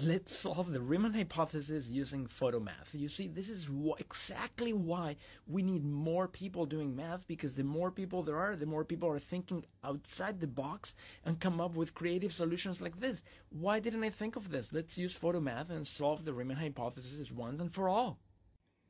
let's solve the Riemann hypothesis using photomath. You see, this is wh- exactly why we need more people doing math because the more people there are, the more people are thinking outside the box and come up with creative solutions like this. Why didn't I think of this? Let's use photomath and solve the Riemann hypothesis once and for all.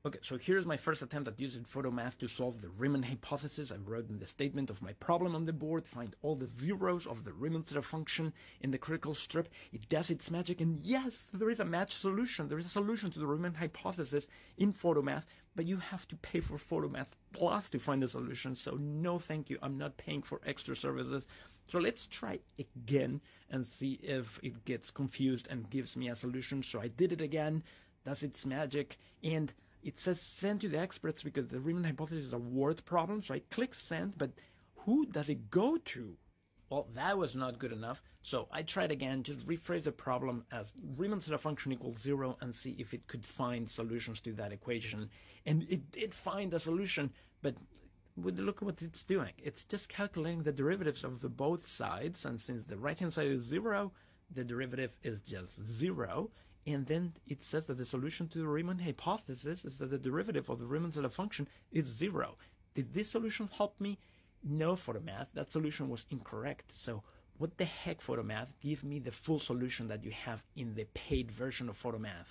Okay, so here's my first attempt at using photomath to solve the Riemann hypothesis. I wrote in the statement of my problem on the board, find all the zeros of the Riemann zeta function in the critical strip. It does its magic, and yes, there is a match solution. There is a solution to the Riemann hypothesis in photomath, but you have to pay for photomath plus to find the solution. So no thank you. I'm not paying for extra services. So let's try again and see if it gets confused and gives me a solution. So I did it again, does its magic, and it says send to the experts because the Riemann hypothesis is a word problem. So I click send, but who does it go to? Well, that was not good enough. So I tried again, just rephrase the problem as Riemann zeta function equals zero and see if it could find solutions to that equation. And it did find a solution, but look at what it's doing. It's just calculating the derivatives of the both sides. And since the right hand side is zero, the derivative is just zero. And then it says that the solution to the Riemann hypothesis is that the derivative of the Riemann zeta function is zero. Did this solution help me? No, photomath. That solution was incorrect. So what the heck, photomath? Give me the full solution that you have in the paid version of photomath.